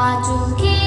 आजू के